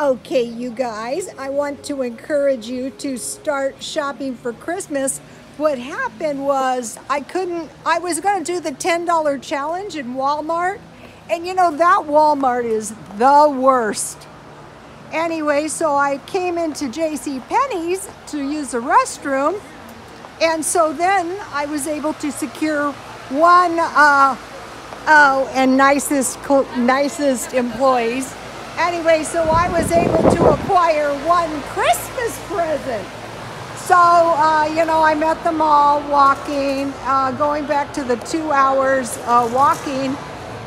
Okay, you guys, I want to encourage you to start shopping for Christmas. What happened was I couldn't, I was going to do the $10 challenge in Walmart, and you know, that Walmart is the worst. Anyway, so I came into J.C. Penney's to use the restroom, and so then I was able to secure one, uh, oh, and nicest, nicest employees Anyway, so I was able to acquire one Christmas present. So, uh, you know, I'm at the mall walking, uh, going back to the two hours uh, walking.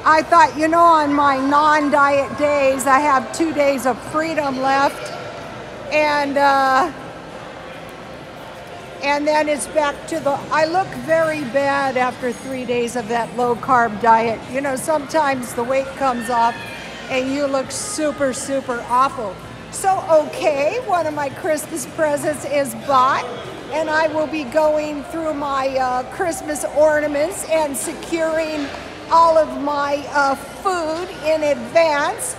I thought, you know, on my non diet days, I have two days of freedom left. And, uh, and then it's back to the, I look very bad after three days of that low carb diet. You know, sometimes the weight comes off and you look super, super awful. So, okay, one of my Christmas presents is bought, and I will be going through my uh, Christmas ornaments and securing all of my uh, food in advance.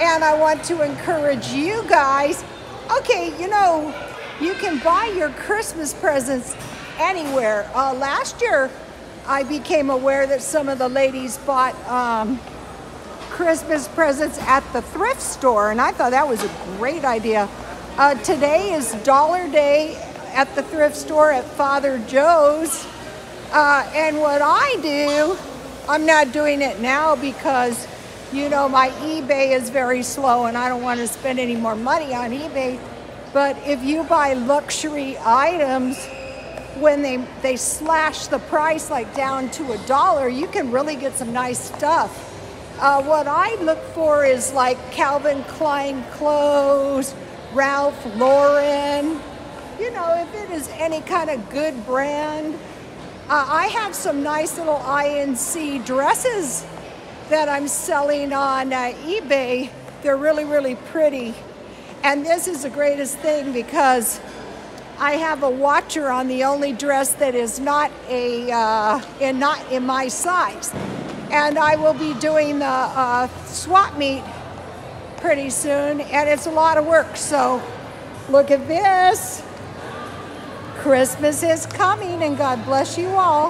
And I want to encourage you guys okay, you know, you can buy your Christmas presents anywhere. Uh, last year, I became aware that some of the ladies bought. Um, Christmas presents at the thrift store, and I thought that was a great idea. Uh, today is Dollar Day at the thrift store at Father Joe's. Uh, and what I do, I'm not doing it now because, you know, my eBay is very slow and I don't want to spend any more money on eBay. But if you buy luxury items, when they, they slash the price like down to a dollar, you can really get some nice stuff. Uh, what I look for is like Calvin Klein clothes, Ralph Lauren. You know, if it is any kind of good brand. Uh, I have some nice little INC dresses that I'm selling on uh, eBay. They're really, really pretty. And this is the greatest thing because I have a watcher on the only dress that is not a uh, in not in my size and I will be doing the uh, swap meet pretty soon, and it's a lot of work. So look at this. Christmas is coming, and God bless you all.